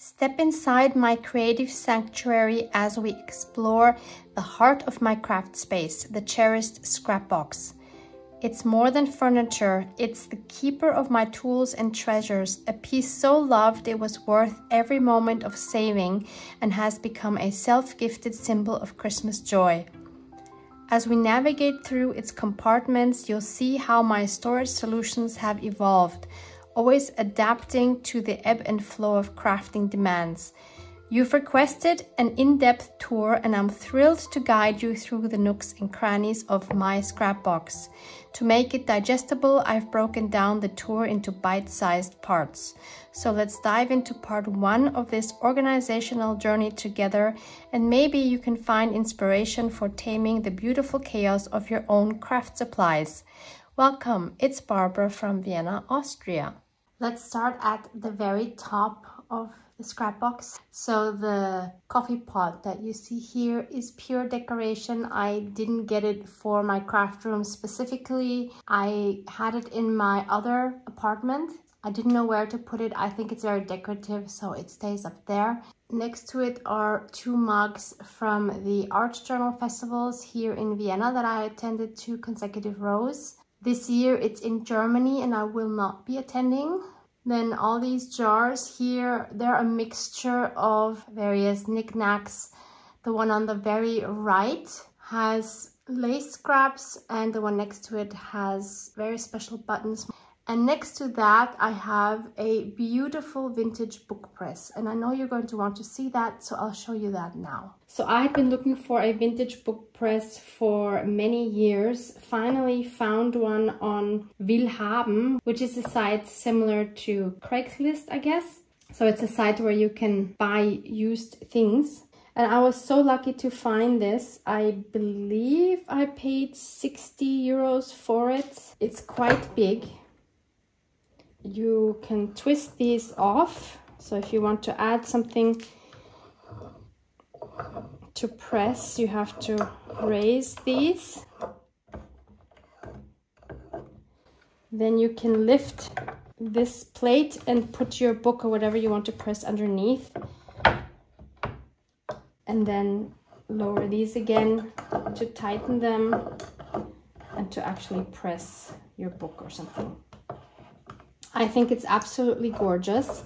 Step inside my creative sanctuary as we explore the heart of my craft space, the cherished scrap box. It's more than furniture, it's the keeper of my tools and treasures, a piece so loved it was worth every moment of saving and has become a self-gifted symbol of Christmas joy. As we navigate through its compartments, you'll see how my storage solutions have evolved, always adapting to the ebb and flow of crafting demands. You've requested an in-depth tour and I'm thrilled to guide you through the nooks and crannies of my scrap box. To make it digestible, I've broken down the tour into bite-sized parts. So let's dive into part one of this organizational journey together and maybe you can find inspiration for taming the beautiful chaos of your own craft supplies. Welcome, it's Barbara from Vienna, Austria. Let's start at the very top of the scrap box. So the coffee pot that you see here is pure decoration. I didn't get it for my craft room specifically. I had it in my other apartment. I didn't know where to put it. I think it's very decorative, so it stays up there. Next to it are two mugs from the art journal festivals here in Vienna that I attended two consecutive rows. This year it's in Germany and I will not be attending. Then all these jars here, they're a mixture of various knickknacks. The one on the very right has lace scraps and the one next to it has very special buttons. And next to that, I have a beautiful vintage book press. And I know you're going to want to see that, so I'll show you that now. So I had been looking for a vintage book press for many years. Finally found one on Willhaben, which is a site similar to Craigslist, I guess. So it's a site where you can buy used things. And I was so lucky to find this. I believe I paid 60 euros for it. It's quite big you can twist these off. So if you want to add something to press, you have to raise these. Then you can lift this plate and put your book or whatever you want to press underneath. And then lower these again to tighten them and to actually press your book or something. I think it's absolutely gorgeous.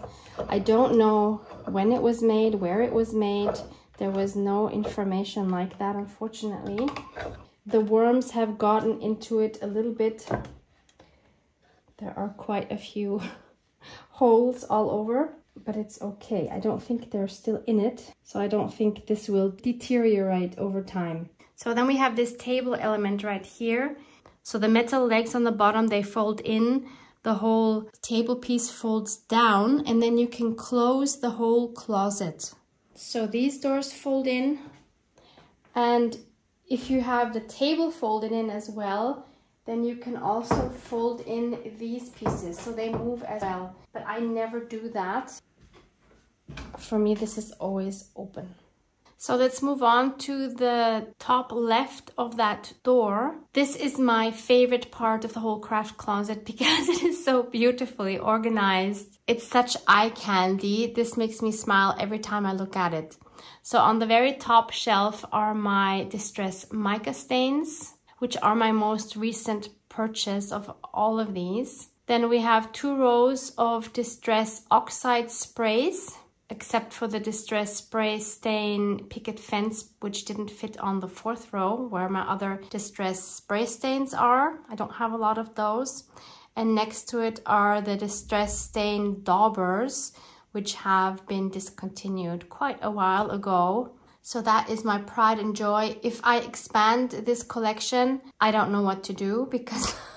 I don't know when it was made, where it was made. There was no information like that, unfortunately. The worms have gotten into it a little bit. There are quite a few holes all over, but it's okay. I don't think they're still in it, so I don't think this will deteriorate over time. So then we have this table element right here. So the metal legs on the bottom, they fold in the whole table piece folds down and then you can close the whole closet. So these doors fold in and if you have the table folded in as well, then you can also fold in these pieces so they move as well. But I never do that. For me, this is always open. So let's move on to the top left of that door. This is my favorite part of the whole craft closet because it is so beautifully organized. It's such eye candy. This makes me smile every time I look at it. So on the very top shelf are my Distress mica stains, which are my most recent purchase of all of these. Then we have two rows of Distress oxide sprays except for the Distress Spray Stain Picket Fence, which didn't fit on the fourth row where my other Distress Spray Stains are. I don't have a lot of those. And next to it are the Distress Stain Daubers, which have been discontinued quite a while ago. So that is my pride and joy. If I expand this collection, I don't know what to do because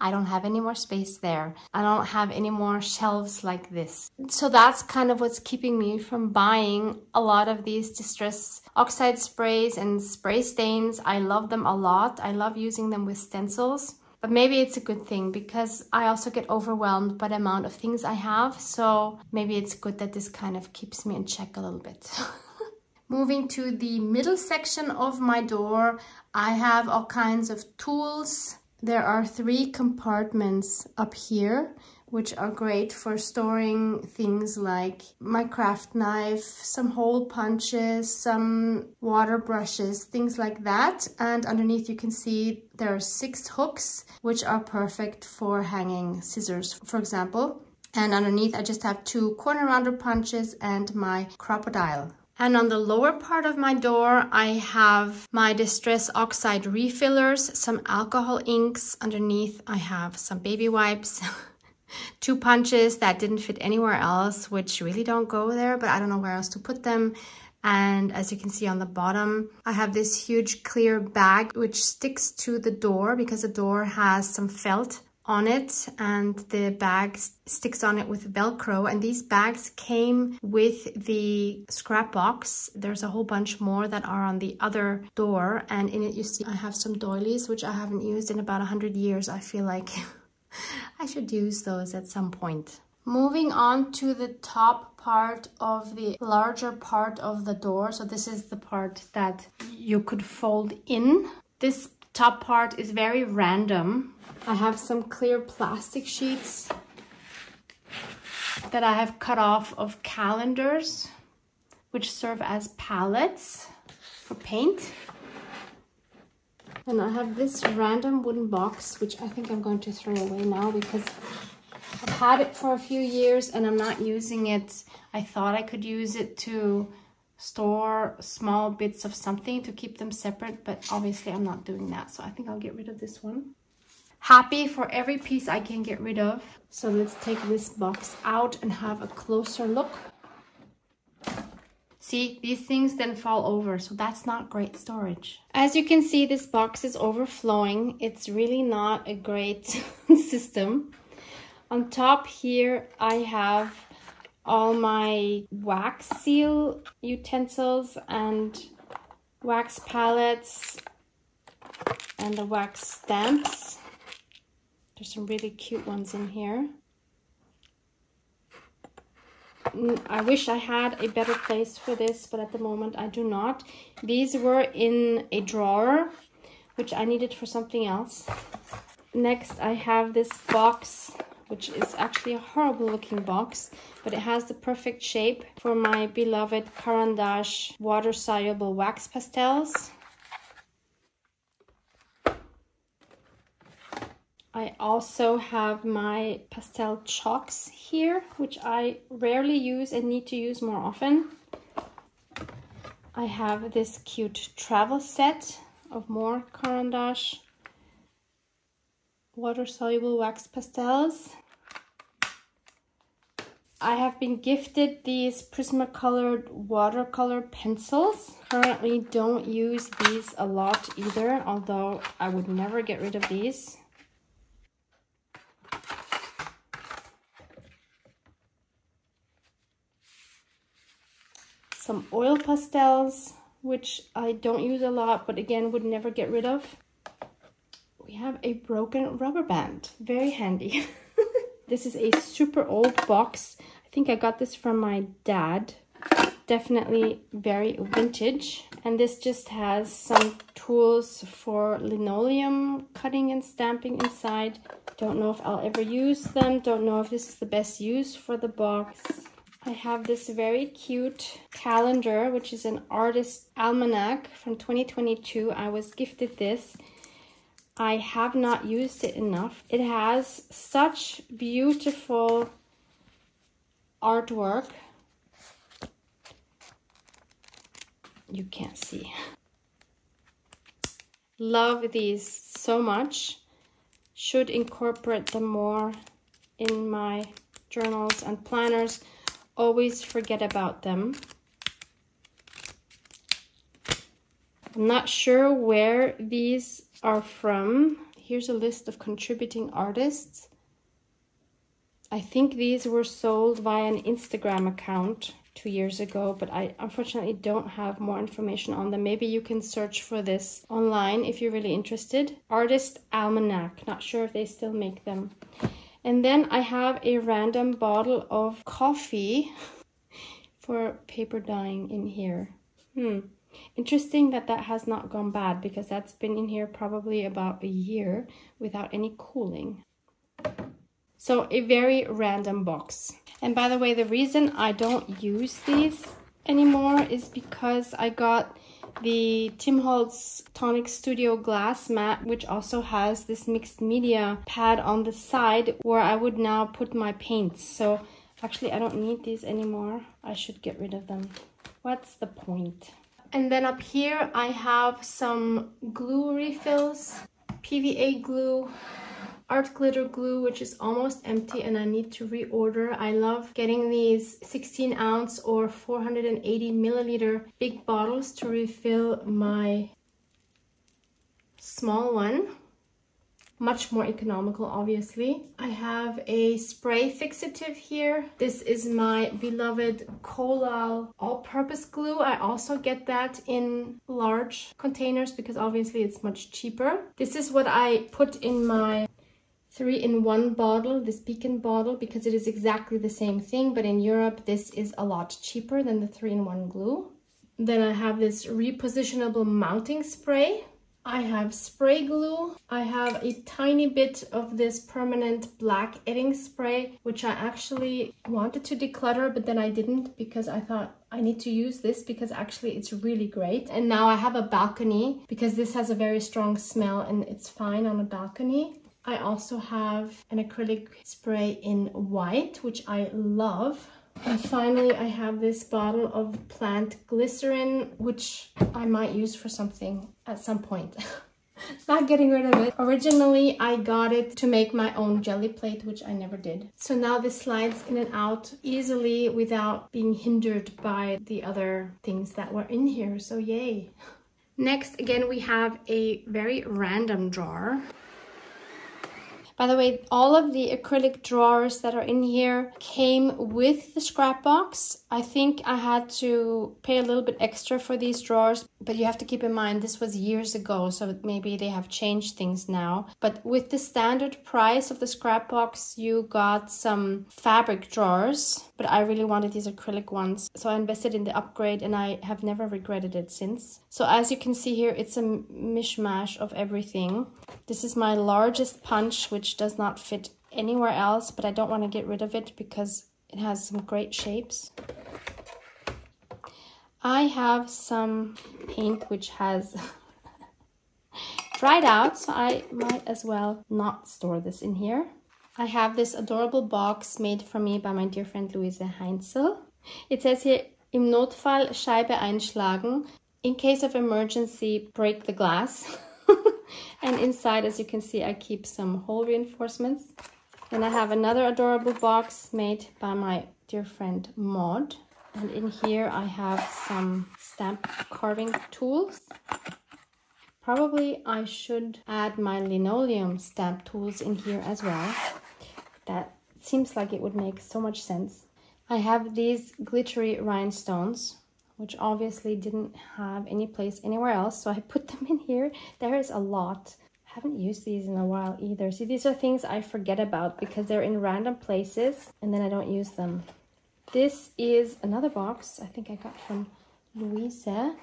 I don't have any more space there. I don't have any more shelves like this. So that's kind of what's keeping me from buying a lot of these Distress Oxide sprays and spray stains. I love them a lot. I love using them with stencils. But maybe it's a good thing because I also get overwhelmed by the amount of things I have. So maybe it's good that this kind of keeps me in check a little bit. Moving to the middle section of my door, I have all kinds of tools, there are three compartments up here which are great for storing things like my craft knife, some hole punches, some water brushes, things like that. And underneath you can see there are six hooks, which are perfect for hanging scissors, for example. And underneath I just have two corner rounder punches and my Crop-A-Dile. And on the lower part of my door, I have my Distress Oxide refillers, some alcohol inks. Underneath, I have some baby wipes, two punches that didn't fit anywhere else, which really don't go there, but I don't know where else to put them. And as you can see on the bottom, I have this huge clear bag which sticks to the door because the door has some felt on it and the bag sticks on it with velcro. And these bags came with the scrap box. There's a whole bunch more that are on the other door. And in it you see I have some doilies which I haven't used in about 100 years. I feel like I should use those at some point. Moving on to the top part of the larger part of the door. So this is the part that you could fold in. This top part is very random I have some clear plastic sheets that I have cut off of calendars, which serve as palettes for paint. And I have this random wooden box, which I think I'm going to throw away now because I've had it for a few years and I'm not using it. I thought I could use it to store small bits of something to keep them separate, but obviously I'm not doing that. So I think I'll get rid of this one happy for every piece I can get rid of. So let's take this box out and have a closer look. See, these things then fall over, so that's not great storage. As you can see, this box is overflowing. It's really not a great system. On top here, I have all my wax seal utensils and wax palettes and the wax stamps. There's some really cute ones in here. Mm, I wish I had a better place for this, but at the moment I do not. These were in a drawer, which I needed for something else. Next, I have this box, which is actually a horrible looking box, but it has the perfect shape for my beloved Caran d'Ache water-soluble wax pastels. I also have my pastel chalks here, which I rarely use and need to use more often. I have this cute travel set of more Caran d'Ache water-soluble wax pastels. I have been gifted these Prismacolored watercolor pencils. Currently don't use these a lot either, although I would never get rid of these. some oil pastels, which I don't use a lot, but again, would never get rid of. We have a broken rubber band, very handy. this is a super old box. I think I got this from my dad. Definitely very vintage. And this just has some tools for linoleum cutting and stamping inside. Don't know if I'll ever use them. Don't know if this is the best use for the box. I have this very cute calendar, which is an artist almanac from 2022. I was gifted this. I have not used it enough. It has such beautiful artwork. You can't see. Love these so much. Should incorporate them more in my journals and planners always forget about them. I'm not sure where these are from. Here's a list of contributing artists. I think these were sold via an Instagram account two years ago, but I unfortunately don't have more information on them. Maybe you can search for this online if you're really interested. Artist Almanac, not sure if they still make them. And then I have a random bottle of coffee for paper dyeing in here. Hmm. Interesting that that has not gone bad because that's been in here probably about a year without any cooling. So a very random box. And by the way, the reason I don't use these anymore is because I got the Tim Holtz Tonic Studio glass mat, which also has this mixed media pad on the side where I would now put my paints. So actually I don't need these anymore. I should get rid of them. What's the point? And then up here I have some glue refills, PVA glue, art glitter glue which is almost empty and I need to reorder. I love getting these 16 ounce or 480 milliliter big bottles to refill my small one much more economical obviously. I have a spray fixative here. This is my beloved Collall all-purpose glue. I also get that in large containers because obviously it's much cheaper. This is what I put in my three-in-one bottle, this Beacon bottle, because it is exactly the same thing, but in Europe this is a lot cheaper than the three-in-one glue. Then I have this repositionable mounting spray I have spray glue. I have a tiny bit of this permanent black edding spray, which I actually wanted to declutter, but then I didn't because I thought I need to use this because actually it's really great. And now I have a balcony because this has a very strong smell and it's fine on a balcony. I also have an acrylic spray in white, which I love. And finally, I have this bottle of plant glycerin, which I might use for something at some point. Not getting rid of it. Originally, I got it to make my own jelly plate, which I never did. So now this slides in and out easily without being hindered by the other things that were in here. So yay. Next, again, we have a very random drawer. By the way, all of the acrylic drawers that are in here came with the scrap box. I think I had to pay a little bit extra for these drawers, but you have to keep in mind this was years ago, so maybe they have changed things now. But with the standard price of the scrap box, you got some fabric drawers, but I really wanted these acrylic ones. So I invested in the upgrade and I have never regretted it since. So as you can see here, it's a mishmash of everything. This is my largest punch, which does not fit anywhere else, but I don't want to get rid of it because it has some great shapes. I have some paint which has dried out, so I might as well not store this in here. I have this adorable box made for me by my dear friend Luise Heinzel. It says here, im Notfall Scheibe einschlagen, in case of emergency, break the glass. and inside, as you can see, I keep some hole reinforcements. Then I have another adorable box made by my dear friend Maud. And in here I have some stamp carving tools. Probably I should add my linoleum stamp tools in here as well. That seems like it would make so much sense. I have these glittery rhinestones which obviously didn't have any place anywhere else. So I put them in here. There is a lot. I haven't used these in a while either. See, these are things I forget about because they're in random places and then I don't use them. This is another box I think I got from Luise.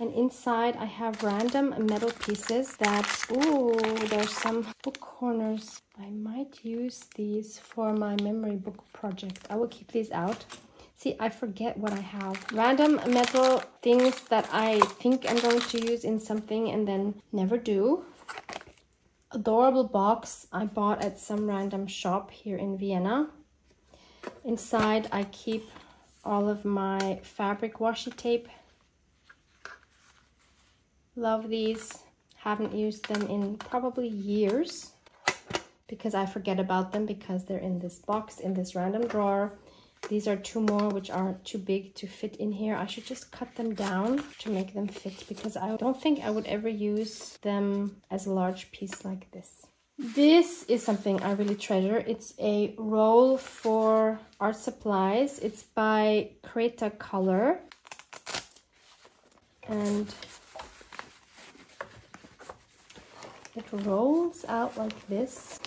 And inside I have random metal pieces that, ooh, there's some book corners. I might use these for my memory book project. I will keep these out. See, I forget what I have. Random metal things that I think I'm going to use in something and then never do. Adorable box I bought at some random shop here in Vienna. Inside I keep all of my fabric washi tape. Love these. Haven't used them in probably years because I forget about them because they're in this box, in this random drawer. These are two more which are too big to fit in here. I should just cut them down to make them fit because I don't think I would ever use them as a large piece like this. This is something I really treasure. It's a roll for art supplies. It's by Cretacolor. And it rolls out like this.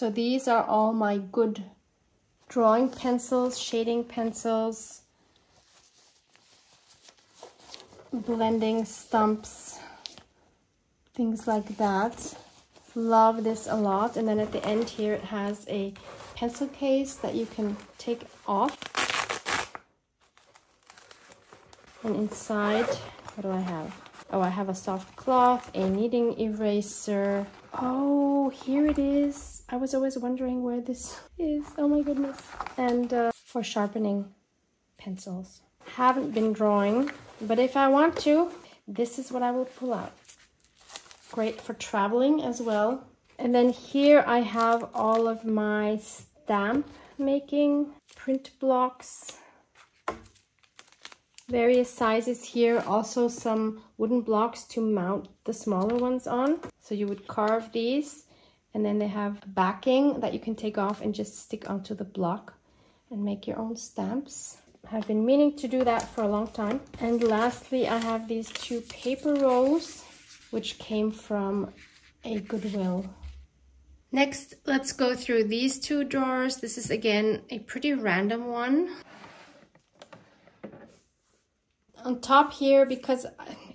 So these are all my good drawing pencils, shading pencils, blending stumps, things like that. Love this a lot. And then at the end here, it has a pencil case that you can take off. And inside, what do I have? Oh, I have a soft cloth, a kneading eraser. Oh, here it is. I was always wondering where this is. Oh my goodness. And uh, for sharpening pencils. Haven't been drawing, but if I want to, this is what I will pull out. Great for traveling as well. And then here I have all of my stamp making print blocks various sizes here also some wooden blocks to mount the smaller ones on. So you would carve these and then they have backing that you can take off and just stick onto the block and make your own stamps. I've been meaning to do that for a long time. And lastly I have these two paper rolls which came from a Goodwill. Next, let's go through these two drawers. This is again a pretty random one on top here because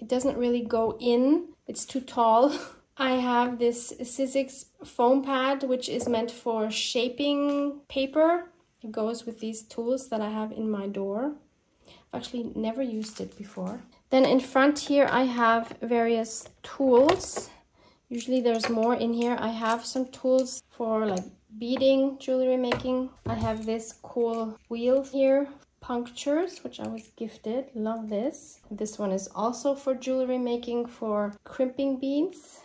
it doesn't really go in. It's too tall. I have this Sizzix foam pad which is meant for shaping paper. It goes with these tools that I have in my door. I've actually never used it before. Then in front here I have various tools. Usually there's more in here. I have some tools for like beading jewelry making. I have this cool wheel here punctures, which I was gifted. Love this. This one is also for jewelry making for crimping beads.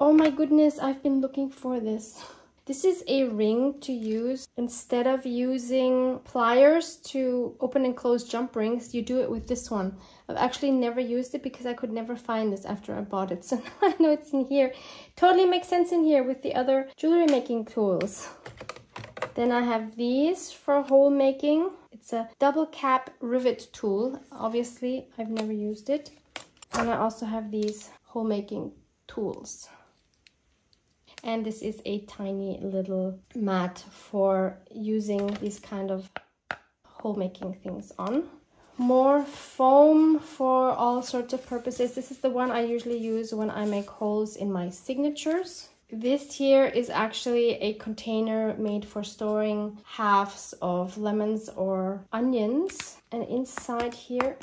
Oh my goodness, I've been looking for this. This is a ring to use. Instead of using pliers to open and close jump rings, you do it with this one. I've actually never used it because I could never find this after I bought it. So now I know it's in here. Totally makes sense in here with the other jewelry making tools. Then I have these for hole making. It's a double cap rivet tool. Obviously, I've never used it. And I also have these hole making tools. And this is a tiny little mat for using these kind of hole making things on. More foam for all sorts of purposes. This is the one I usually use when I make holes in my signatures. This here is actually a container made for storing halves of lemons or onions. And inside here,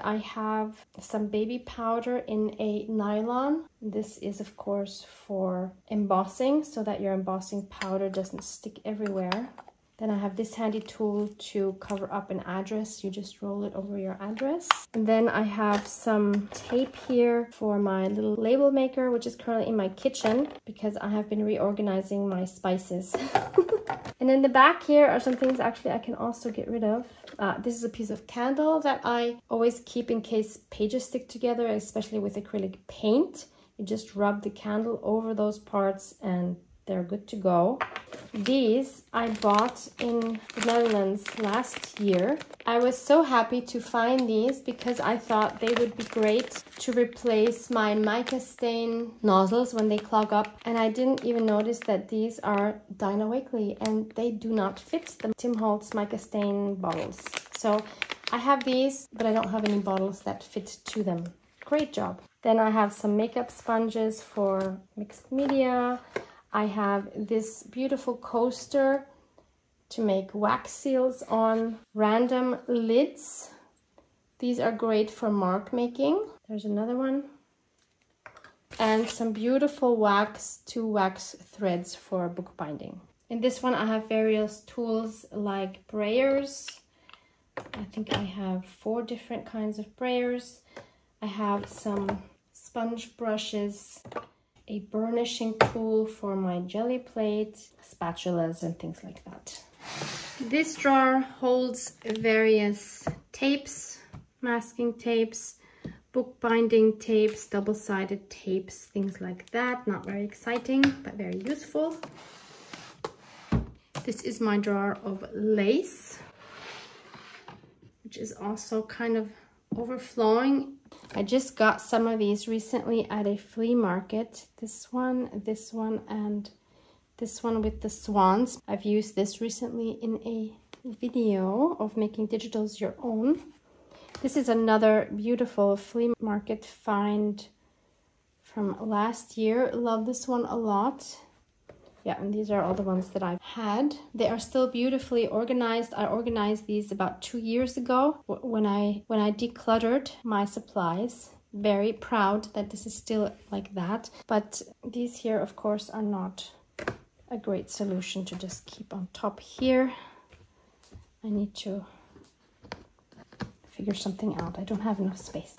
I have some baby powder in a nylon. This is of course for embossing so that your embossing powder doesn't stick everywhere. Then I have this handy tool to cover up an address. You just roll it over your address. And then I have some tape here for my little label maker, which is currently in my kitchen because I have been reorganizing my spices. and in the back here are some things actually I can also get rid of. Uh, this is a piece of candle that I always keep in case pages stick together, especially with acrylic paint. You just rub the candle over those parts and they're good to go. These I bought in the Netherlands last year. I was so happy to find these because I thought they would be great to replace my mica stain nozzles when they clog up. And I didn't even notice that these are Dina Wakley and they do not fit the Tim Holtz mica stain bottles. So I have these, but I don't have any bottles that fit to them. Great job. Then I have some makeup sponges for mixed media. I have this beautiful coaster to make wax seals on random lids. These are great for mark making. There's another one. And some beautiful wax to wax threads for bookbinding. In this one I have various tools like brayers. I think I have four different kinds of brayers. I have some sponge brushes a burnishing tool for my jelly plate, spatulas and things like that. This drawer holds various tapes, masking tapes, bookbinding tapes, double-sided tapes, things like that. Not very exciting, but very useful. This is my drawer of lace, which is also kind of overflowing I just got some of these recently at a flea market. This one, this one, and this one with the swans. I've used this recently in a video of making digitals your own. This is another beautiful flea market find from last year. Love this one a lot. Yeah, and these are all the ones that I've had. They are still beautifully organized. I organized these about two years ago when I when I decluttered my supplies. Very proud that this is still like that. But these here, of course, are not a great solution to just keep on top here. I need to figure something out. I don't have enough space.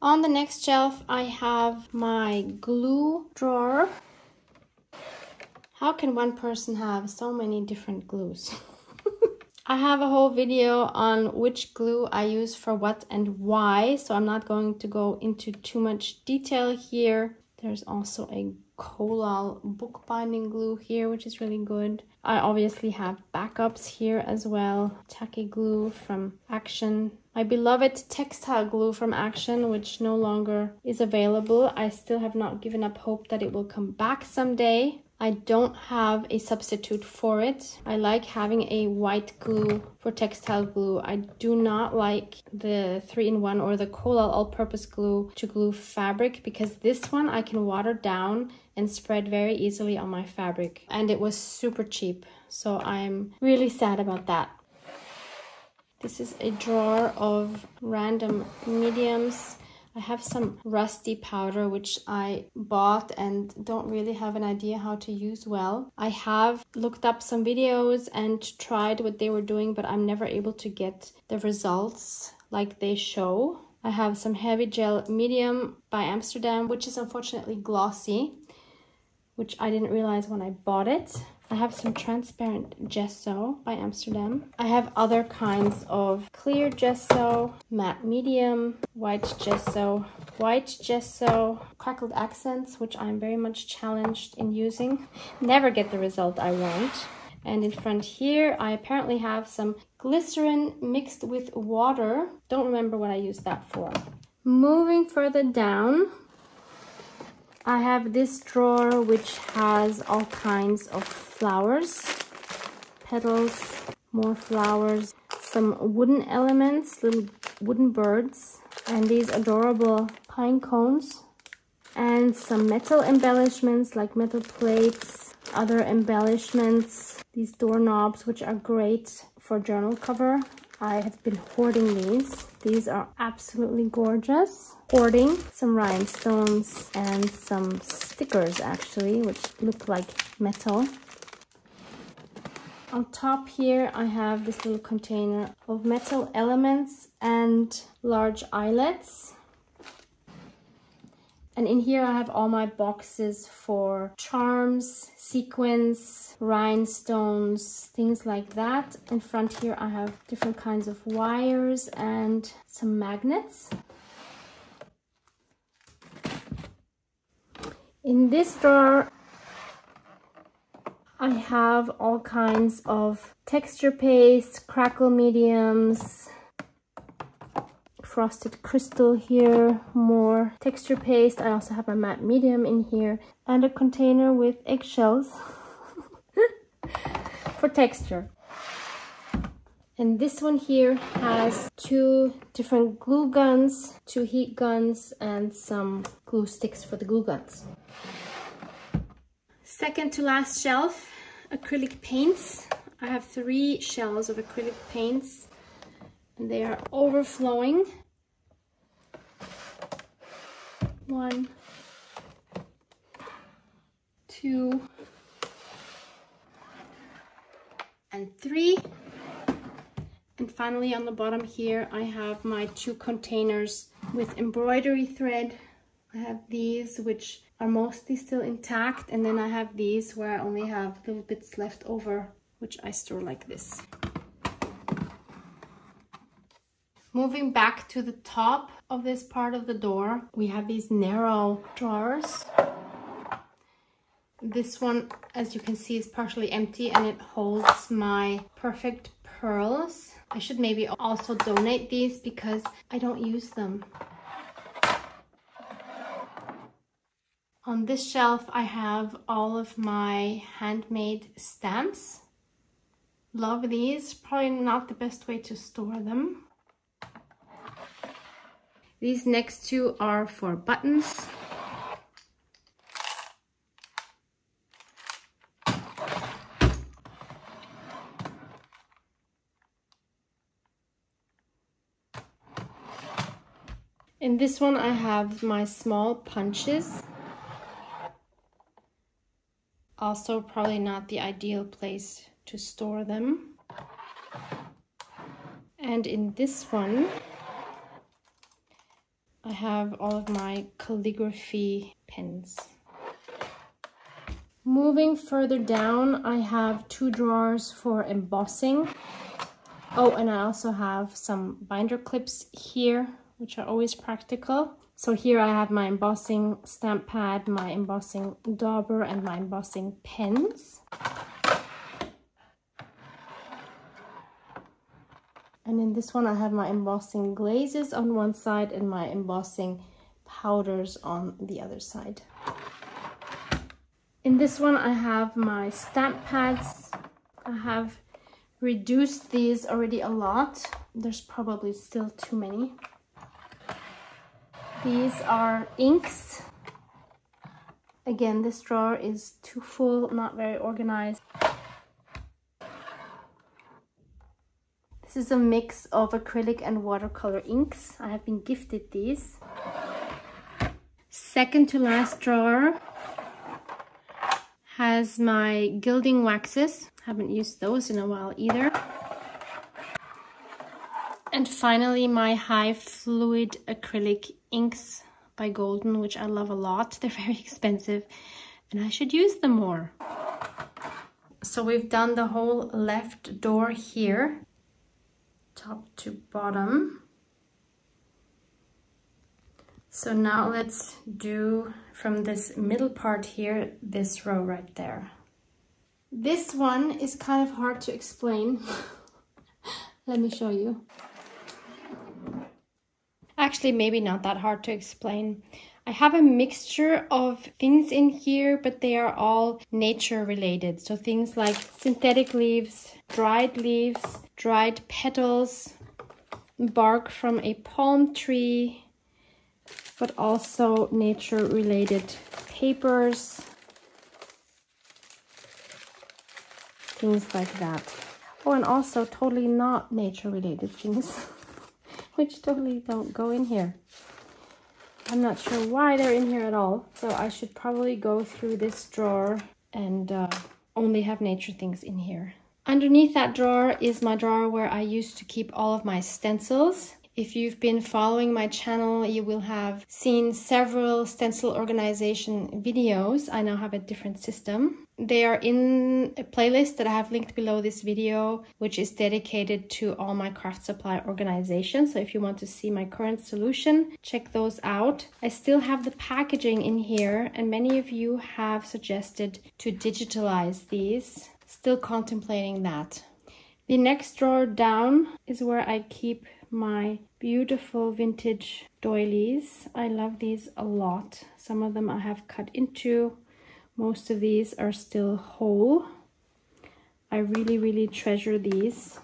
On the next shelf, I have my glue drawer. How can one person have so many different glues? I have a whole video on which glue I use for what and why, so I'm not going to go into too much detail here. There's also a Collall bookbinding glue here, which is really good. I obviously have backups here as well. Tacky glue from Action. My beloved textile glue from Action, which no longer is available. I still have not given up hope that it will come back someday. I don't have a substitute for it. I like having a white glue for textile glue. I do not like the 3-in-1 or the Collall all-purpose glue to glue fabric because this one I can water down and spread very easily on my fabric and it was super cheap. So I'm really sad about that. This is a drawer of random mediums I have some rusty powder which I bought and don't really have an idea how to use well. I have looked up some videos and tried what they were doing but I'm never able to get the results like they show. I have some heavy gel medium by Amsterdam which is unfortunately glossy which I didn't realize when I bought it. I have some transparent gesso by Amsterdam. I have other kinds of clear gesso, matte medium, white gesso, white gesso, crackled accents, which I'm very much challenged in using. Never get the result I want. And in front here, I apparently have some glycerin mixed with water. Don't remember what I used that for. Moving further down, I have this drawer which has all kinds of flowers, petals, more flowers, some wooden elements, little wooden birds, and these adorable pine cones, and some metal embellishments like metal plates, other embellishments, these doorknobs which are great for journal cover I have been hoarding these. These are absolutely gorgeous. Hoarding some rhinestones and some stickers actually, which look like metal. On top here, I have this little container of metal elements and large eyelets. And in here I have all my boxes for charms, sequins, rhinestones, things like that. In front here I have different kinds of wires and some magnets. In this drawer I have all kinds of texture paste, crackle mediums, frosted crystal here, more texture paste. I also have my matte medium in here and a container with eggshells for texture. And this one here has two different glue guns, two heat guns, and some glue sticks for the glue guns. Second to last shelf, acrylic paints. I have three shells of acrylic paints and they are overflowing one, two, and three. And finally on the bottom here, I have my two containers with embroidery thread. I have these, which are mostly still intact. And then I have these where I only have little bits left over, which I store like this. Moving back to the top of this part of the door, we have these narrow drawers. This one, as you can see, is partially empty and it holds my perfect pearls. I should maybe also donate these because I don't use them. On this shelf, I have all of my handmade stamps. Love these. Probably not the best way to store them. These next two are for buttons. In this one I have my small punches. Also probably not the ideal place to store them. And in this one, I have all of my calligraphy pens. Moving further down, I have two drawers for embossing. Oh, and I also have some binder clips here, which are always practical. So here I have my embossing stamp pad, my embossing dauber, and my embossing pens. And in this one I have my embossing glazes on one side and my embossing powders on the other side. In this one I have my stamp pads. I have reduced these already a lot. There's probably still too many. These are inks. Again, this drawer is too full, not very organized. This is a mix of acrylic and watercolor inks. I have been gifted these. Second to last drawer has my gilding waxes. Haven't used those in a while either. And finally my high fluid acrylic inks by Golden, which I love a lot. They're very expensive and I should use them more. So we've done the whole left door here top to bottom. So now let's do from this middle part here, this row right there. This one is kind of hard to explain. Let me show you. Actually, maybe not that hard to explain. I have a mixture of things in here, but they are all nature related. So things like synthetic leaves, dried leaves, dried petals, bark from a palm tree, but also nature related papers, things like that. Oh, and also totally not nature related things, which totally don't go in here. I'm not sure why they're in here at all. So I should probably go through this drawer and uh, only have nature things in here. Underneath that drawer is my drawer where I used to keep all of my stencils. If you've been following my channel, you will have seen several stencil organization videos. I now have a different system. They are in a playlist that I have linked below this video, which is dedicated to all my craft supply organizations. So if you want to see my current solution, check those out. I still have the packaging in here and many of you have suggested to digitalize these. Still contemplating that. The next drawer down is where I keep my beautiful vintage doilies. I love these a lot. Some of them I have cut into. Most of these are still whole. I really, really treasure these.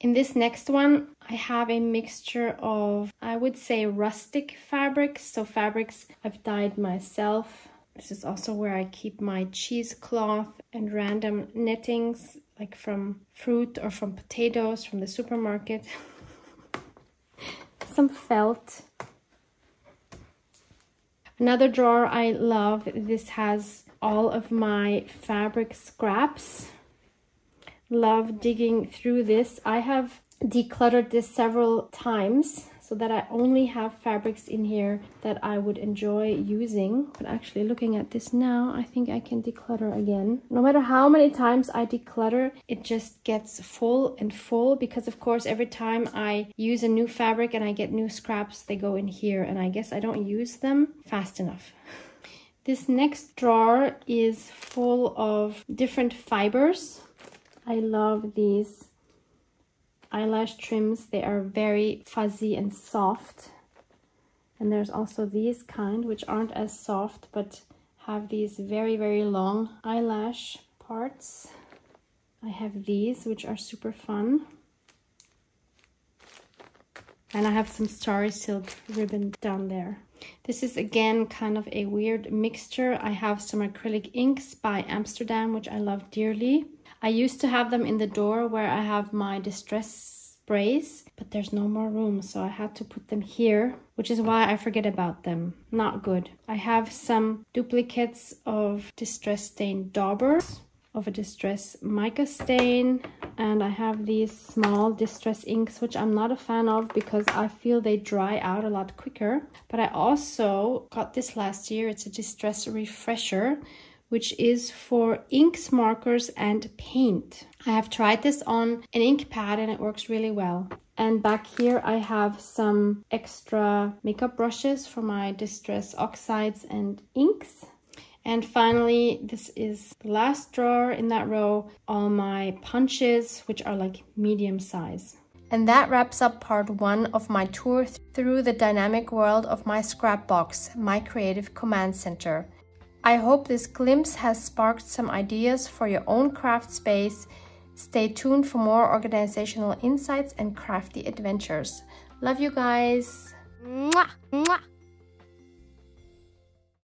In this next one, I have a mixture of, I would say, rustic fabrics. So fabrics I've dyed myself. This is also where I keep my cheesecloth and random knittings, like from fruit or from potatoes from the supermarket. some felt. Another drawer I love, this has all of my fabric scraps. Love digging through this. I have decluttered this several times so that I only have fabrics in here that I would enjoy using. But actually looking at this now, I think I can declutter again. No matter how many times I declutter, it just gets full and full because of course every time I use a new fabric and I get new scraps, they go in here and I guess I don't use them fast enough. This next drawer is full of different fibers. I love these eyelash trims. They are very fuzzy and soft. And there's also these kind, which aren't as soft, but have these very, very long eyelash parts. I have these, which are super fun. And I have some starry silk ribbon down there. This is again kind of a weird mixture. I have some acrylic inks by Amsterdam, which I love dearly. I used to have them in the door where I have my distress sprays, but there's no more room, so I had to put them here, which is why I forget about them. Not good. I have some duplicates of Distress Stain Daubers, of a Distress Mica Stain, and I have these small Distress inks, which I'm not a fan of because I feel they dry out a lot quicker. But I also got this last year. It's a Distress Refresher, which is for inks, markers, and paint. I have tried this on an ink pad and it works really well. And back here I have some extra makeup brushes for my Distress Oxides and inks. And finally, this is the last drawer in that row, all my punches, which are like medium size. And that wraps up part one of my tour through the dynamic world of my scrapbox, my creative command center. I hope this glimpse has sparked some ideas for your own craft space. Stay tuned for more organizational insights and crafty adventures. Love you guys. Mwah, mwah.